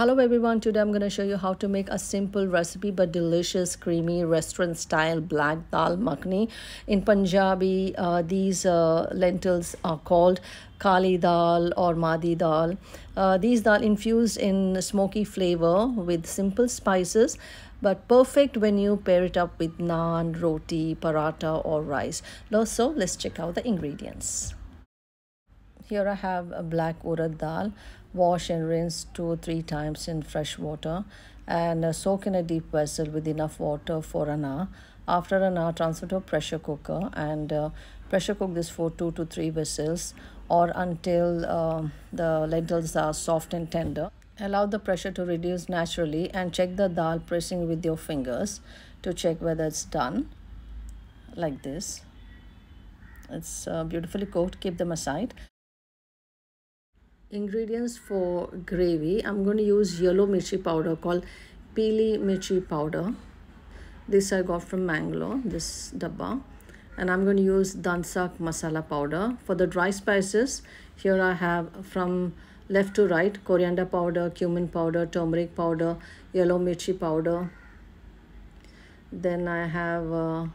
Hello everyone, today I'm going to show you how to make a simple recipe but delicious creamy restaurant style black dal makhni. In Punjabi, uh, these uh, lentils are called kali dal or maa di dal. Uh, these dal infused in smoky flavor with simple spices but perfect when you pair it up with naan, roti, paratha or rice. So let's check out the ingredients. Here I have a black urad dal. Wash and rinse two or three times in fresh water and uh, soak in a deep vessel with enough water for an hour. After an hour, transfer to a pressure cooker and uh, pressure cook this for two to three whistles or until uh, the lentils are soft and tender. Allow the pressure to reduce naturally and check the dal pressing with your fingers to check whether it's done like this. It's uh, beautifully cooked. Keep them aside ingredients for gravy i'm going to use yellow mirchi powder called pili mirchi powder. This i got from mangalore this dabba. And i'm going to use dansak masala powder. For the dry spices here i have from left to right coriander powder cumin powder turmeric powder yellow mirchi powder. Then i have uh,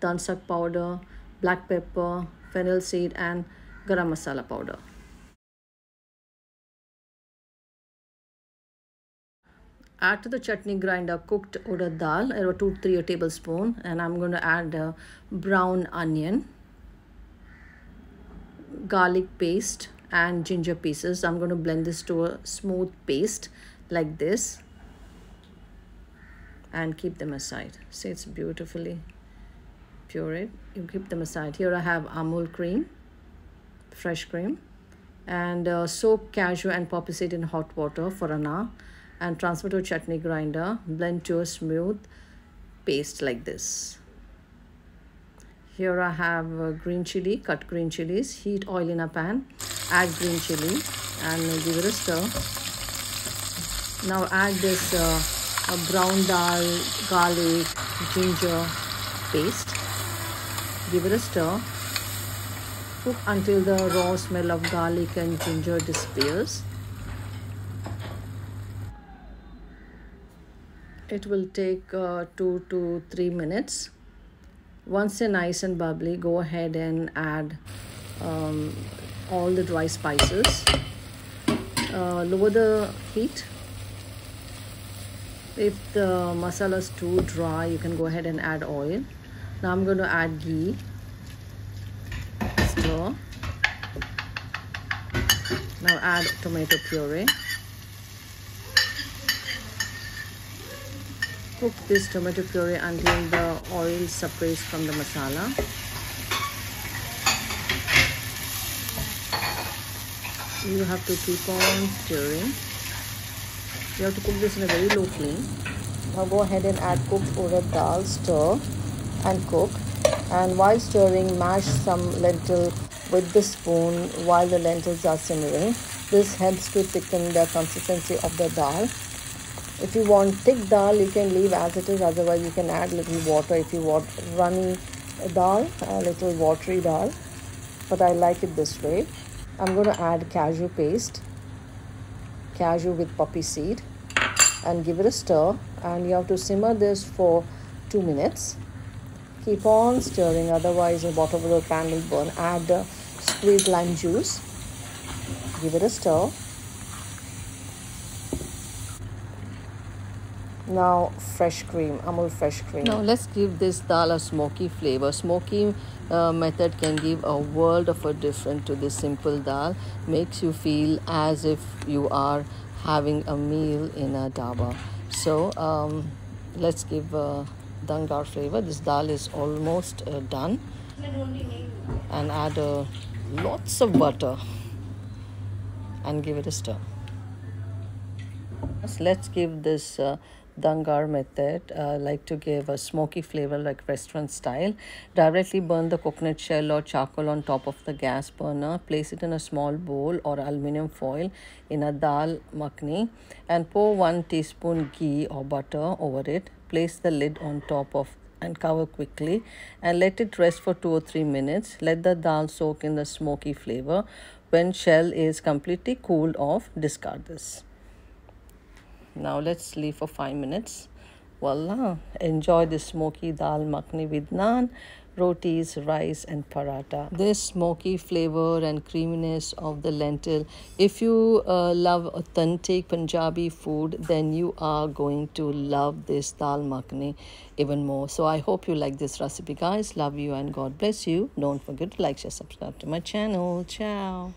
dansak powder black pepper fennel seed and garam masala powder add to the chutney grinder cooked urad dal or 2 3 tablespoon and i'm going to add uh, brown onion garlic paste and ginger pieces. I'm going to blend this to a smooth paste like this and keep them aside. See it's beautifully pureed. You keep them aside. Here i have amul cream fresh cream and uh, soak cashew and poppy seed in hot water for an hour and transfer to chutney grinder. Blend to a smooth paste like this. Here I have uh, green chili cut green chilies. Heat oil in a pan add green chili and give it a stir. Now add this uh, brown dal garlic ginger paste. Give it a stir. Cook until the raw smell of garlic and ginger disappears it will take uh, two to three minutes. Once they're nice and bubbly go ahead and add um, all the dry spices. Uh, lower the heat. If the masala is too dry you can go ahead and add oil. Now i'm going to add ghee. Stir. Now add tomato puree cook this tomato puree until the oil separates from the masala. You have to keep on stirring. You have to cook this in a very low flame. Now go ahead and add cooked urad dal, stir and cook. And while stirring, mash some lentil with the spoon while the lentils are simmering. This helps to thicken the consistency of the dal if you want thick dal you can leave as it is. Otherwise you can add little water. If you want runny dal a little watery dal. But I like it this way. I'm going to add cashew paste cashew with poppy seed and give it a stir. And you have to simmer this for two minutes. Keep on stirring. Otherwise the bottom of the pan will burn. Add squeezed lime juice. Give it a stir now fresh cream amul fresh cream. Now let's give this dal a smoky flavor. Smoky uh, method can give a world of a difference to this simple dal. Makes you feel as if you are having a meal in a dhaba. So um, let's give uh, dhungar flavor. This dal is almost uh, done. And add uh, lots of butter. And give it a stir. Let's give this uh, dhungar method uh, like to give a smoky flavor like restaurant style. Directly burn the coconut shell or charcoal on top of the gas burner. Place it in a small bowl or aluminum foil in a dal makhni and pour one teaspoon ghee or butter over it. Place the lid on top of and cover quickly and let it rest for 2 or 3 minutes. Let the dal soak in the smoky flavor. When shell is completely cooled off discard this now let's leave for five minutes. Voila enjoy the smoky dal makhni with naan rotis rice and paratha. This smoky flavor and creaminess of the lentil. If you uh, love authentic punjabi food then you are going to love this dal makhni even more. So i hope you like this recipe guys. Love you and god bless you. Don't forget to like share subscribe to my channel. Ciao